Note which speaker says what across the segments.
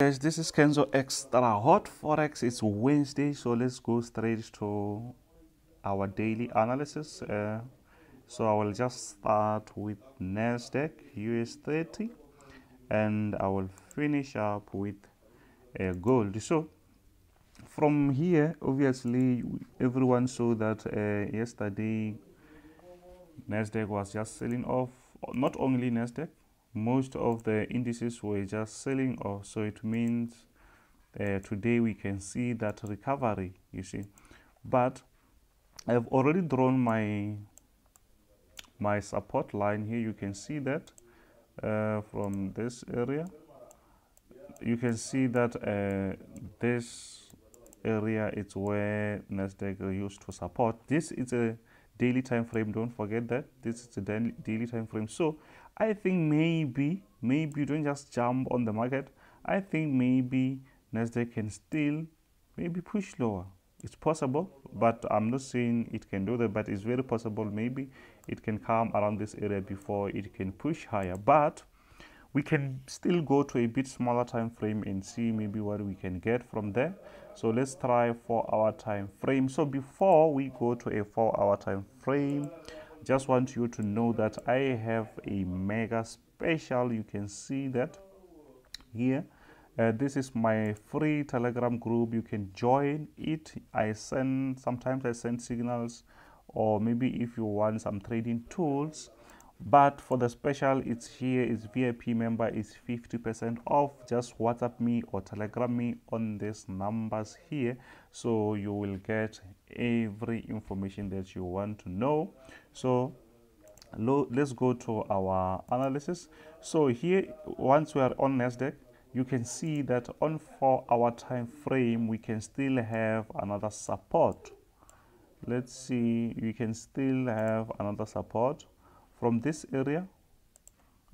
Speaker 1: guys this is kenzo Xtrahot forex it's wednesday so let's go straight to our daily analysis uh, so i will just start with nasdaq us 30 and i will finish up with uh, gold. So from here obviously everyone saw that uh, yesterday nasdaq was just selling off. Not only nasdaq most of the indices were just selling off so it means uh, today we can see that recovery you see. But i've already drawn my my support line here. You can see that uh, from this area. You can see that uh, this area is where nasdaq used to support. This is a daily time frame don't forget that. This is a daily time frame. So i think maybe maybe you don't just jump on the market. I think maybe nasdaq can still maybe push lower. It's possible but i'm not saying it can do that but it's very possible maybe it can come around this area before it can push higher. But we can still go to a bit smaller time frame and see maybe what we can get from there so let's try four hour time frame. So before we go to a four hour time frame just want you to know that i have a mega special. You can see that here. Uh, this is my free telegram group. You can join it. I send sometimes i send signals or maybe if you want some trading tools but for the special it's here is vip member is 50 percent off. Just whatsapp me or telegram me on these numbers here so you will get every information that you want to know. So let's go to our analysis. So here once we are on nasdaq you can see that on four hour time frame we can still have another support. Let's see we can still have another support from this area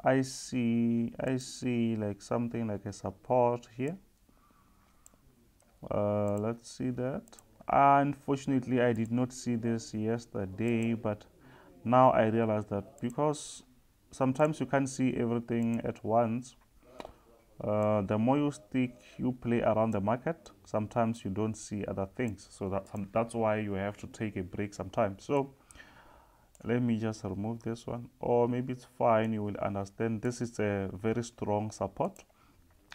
Speaker 1: I see I see like something like a support here. Uh, let's see that. Unfortunately I did not see this yesterday but now I realize that because sometimes you can't see everything at once uh, the more you stick you play around the market sometimes you don't see other things. So that that's why you have to take a break sometimes. So let me just remove this one. Or maybe it's fine you will understand. This is a very strong support.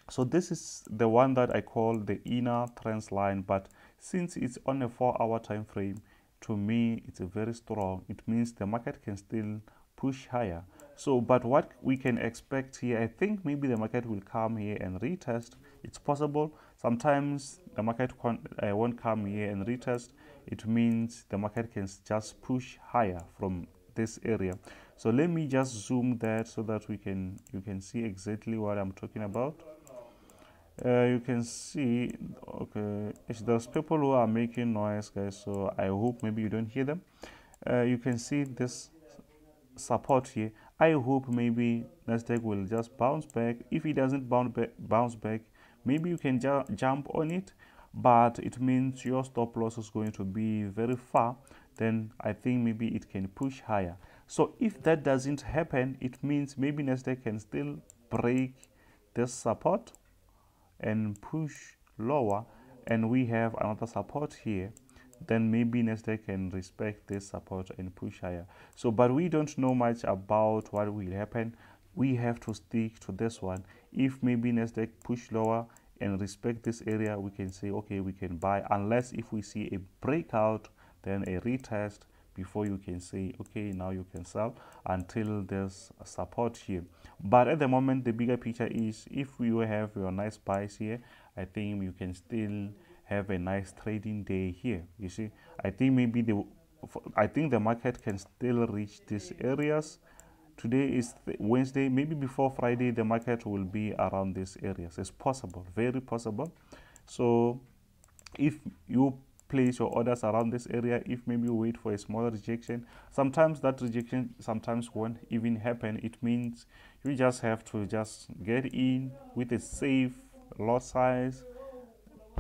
Speaker 1: So this is the one that i call the inner trend line but since it's on a four hour time frame to me it's a very strong. It means the market can still push higher. So but what we can expect here i think maybe the market will come here and retest. It's possible. Sometimes the market uh, won't come here and retest it means the market can just push higher from this area. So let me just zoom that so that we can you can see exactly what i'm talking about. Uh, you can see okay there's people who are making noise guys so i hope maybe you don't hear them. Uh, you can see this support here. I hope maybe nasdaq will just bounce back. If it doesn't bounce back bounce back maybe you can ju jump on it but it means your stop loss is going to be very far then i think maybe it can push higher so if that doesn't happen it means maybe nasdaq can still break this support and push lower and we have another support here then maybe Nasdaq can respect this support and push higher. So, but we don't know much about what will happen. We have to stick to this one. If maybe Nasdaq push lower and respect this area we can say okay we can buy unless if we see a breakout then a retest before you can say okay now you can sell until there's support here. But at the moment the bigger picture is if you have your nice buys here i think you can still have a nice trading day here you see. I think maybe the i think the market can still reach these areas today is wednesday maybe before friday the market will be around these areas. It's possible very possible. So if you place your orders around this area if maybe you wait for a smaller rejection sometimes that rejection sometimes won't even happen. It means you just have to just get in with a safe lot size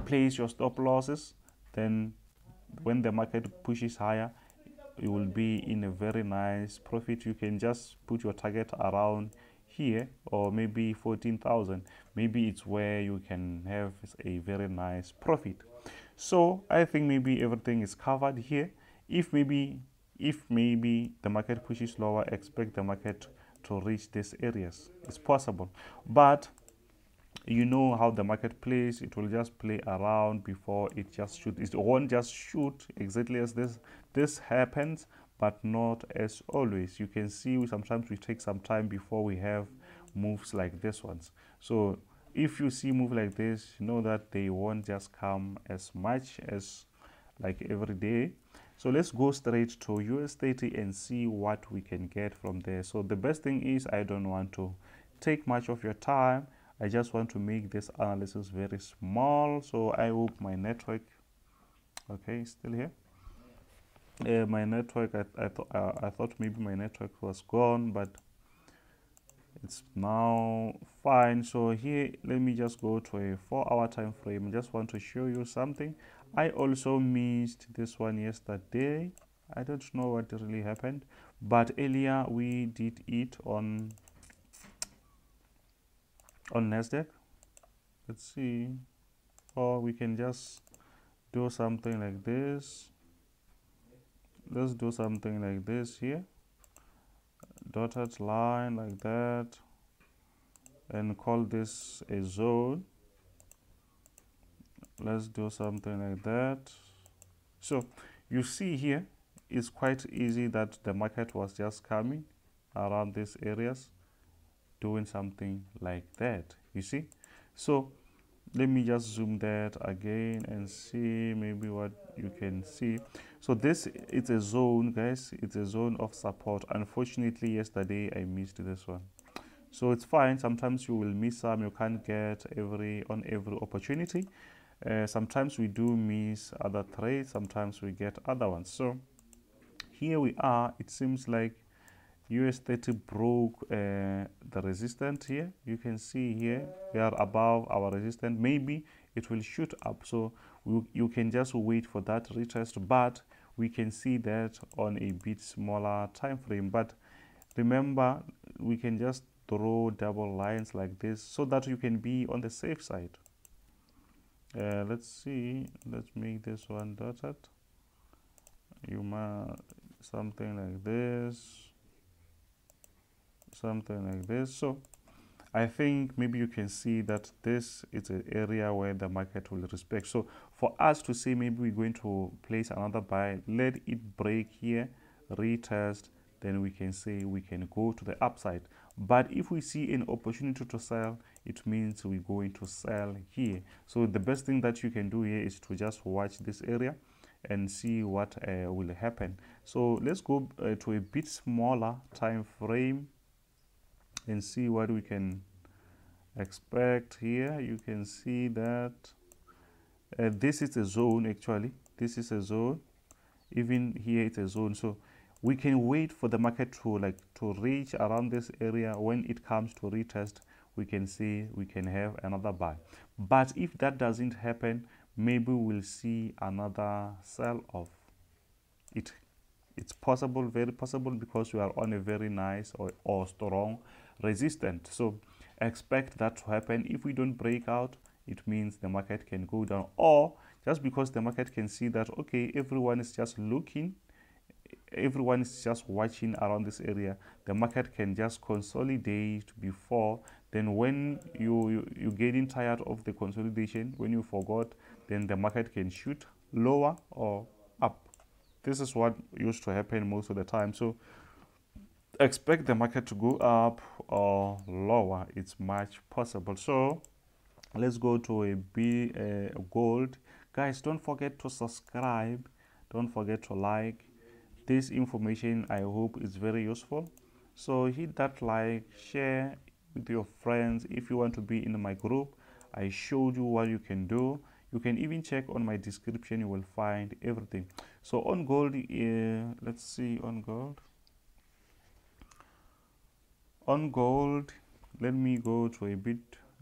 Speaker 1: place your stop losses then when the market pushes higher you will be in a very nice profit. You can just put your target around here or maybe 14,000 maybe it's where you can have a very nice profit. So i think maybe everything is covered here. If maybe if maybe the market pushes lower expect the market to reach these areas. It's possible. But you know how the market plays it will just play around before it just shoot. It won't just shoot exactly as this this happens but not as always. You can see sometimes we take some time before we have moves like this ones. So if you see move like this you know that they won't just come as much as like every day. So let's go straight to US30 and see what we can get from there. So the best thing is I don't want to take much of your time I just want to make this analysis very small so I hope my network okay still here. Uh, my network I, I, th uh, I thought maybe my network was gone but it's now fine. So here let me just go to a four hour time frame. I just want to show you something. I also missed this one yesterday. I don't know what really happened but earlier we did it on on Nasdaq. Let's see. Or we can just do something like this. Let's do something like this here. Dotted line like that. And call this a zone. Let's do something like that. So you see here it's quite easy that the market was just coming around these areas doing something like that you see? So let me just zoom that again and see maybe what you can see. So this it's a zone guys. It's a zone of support. Unfortunately yesterday i missed this one. So it's fine. Sometimes you will miss some. You can't get every on every opportunity. Uh, sometimes we do miss other trades. Sometimes we get other ones. So here we are. It seems like US 30 broke uh, the resistance here. You can see here we are above our resistance. Maybe it will shoot up. So we, you can just wait for that retest but we can see that on a bit smaller time frame. But remember we can just draw double lines like this so that you can be on the safe side. Uh, let's see. Let's make this one dotted. You might something like this something like this so I think maybe you can see that this is an area where the market will respect. So for us to say maybe we're going to place another buy, let it break here, retest, then we can say we can go to the upside. But if we see an opportunity to sell, it means we're going to sell here. So the best thing that you can do here is to just watch this area and see what uh, will happen. So let's go uh, to a bit smaller time frame and see what we can expect here. You can see that uh, this is a zone actually. This is a zone. Even here it's a zone. So we can wait for the market to like to reach around this area. When it comes to retest we can see we can have another buy. But if that doesn't happen maybe we'll see another sell off. It it's possible very possible because we are on a very nice or, or strong resistant. So expect that to happen. If we don't break out it means the market can go down. Or just because the market can see that okay everyone is just looking everyone is just watching around this area the market can just consolidate before. Then when you, you you're getting tired of the consolidation when you forgot then the market can shoot lower or up. This is what used to happen most of the time. So expect the market to go up or lower. It's much possible. So let's go to a b uh, gold. Guys don't forget to subscribe. Don't forget to like. This information i hope is very useful. So hit that like share with your friends. If you want to be in my group i showed you what you can do. You can even check on my description. You will find everything. So on gold uh, let's see on gold on gold let me go to a bit.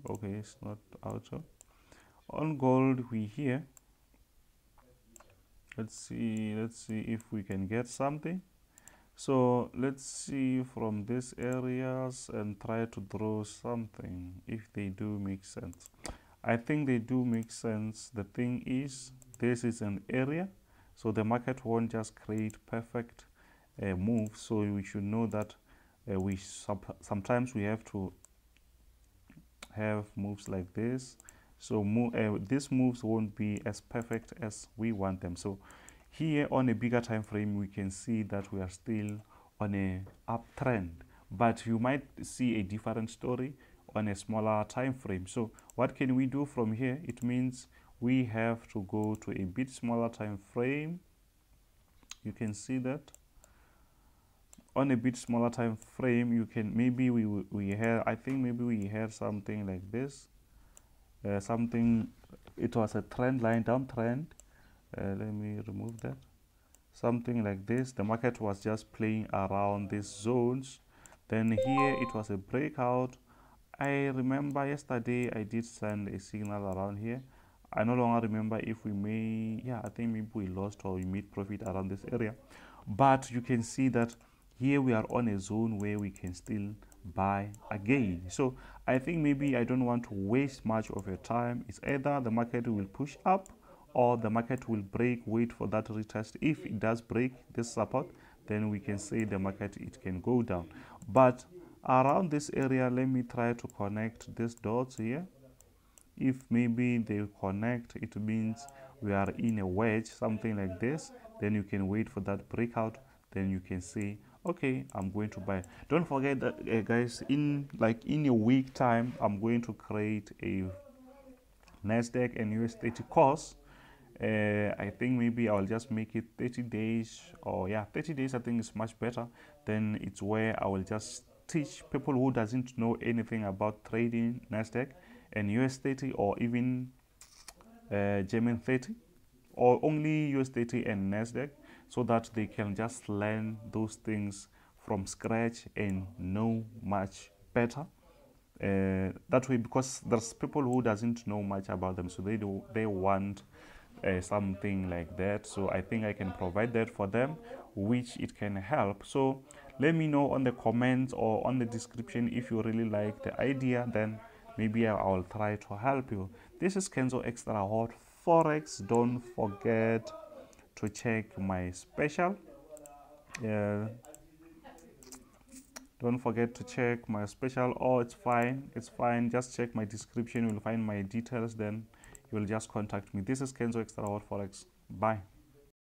Speaker 1: Okay it's not auto on gold we here let's see let's see if we can get something. So let's see from these areas and try to draw something if they do make sense. I think they do make sense. The thing is this is an area so the market won't just create perfect uh, moves so we should know that uh, we sometimes we have to have moves like this. So move, uh, these moves won't be as perfect as we want them. So here on a bigger time frame we can see that we are still on a uptrend. But you might see a different story on a smaller time frame. So what can we do from here? It means we have to go to a bit smaller time frame. You can see that on a bit smaller time frame you can maybe we we had i think maybe we had something like this. Uh, something it was a trend line downtrend uh, let me remove that. Something like this. The market was just playing around these zones. Then here it was a breakout. I remember yesterday i did send a signal around here. I no longer remember if we may yeah i think maybe we lost or we made profit around this area. But you can see that here we are on a zone where we can still buy again. So i think maybe i don't want to waste much of your time. It's either the market will push up or the market will break. Wait for that retest. If it does break this support then we can say the market it can go down. But around this area let me try to connect these dots here. If maybe they connect it means we are in a wedge something like this then you can wait for that breakout. Then you can say okay i'm going to buy. Don't forget that uh, guys in like in a week time i'm going to create a nasdaq and us30 course. Uh, i think maybe i'll just make it 30 days or yeah 30 days i think is much better. Then it's where i will just teach people who doesn't know anything about trading nasdaq and us30 or even uh, german 30 or only us30 and nasdaq so that they can just learn those things from scratch and know much better. Uh, that way because there's people who doesn't know much about them so they do they want uh, something like that. So i think i can provide that for them which it can help. So let me know on the comments or on the description if you really like the idea then maybe i will try to help you. This is kenzo Xtrahot forex. Don't forget to check my special. Yeah. Don't forget to check my special. Oh it's fine. It's fine. Just check my description. You'll find my details. Then you'll just contact me. This is kenzo extra forex. Bye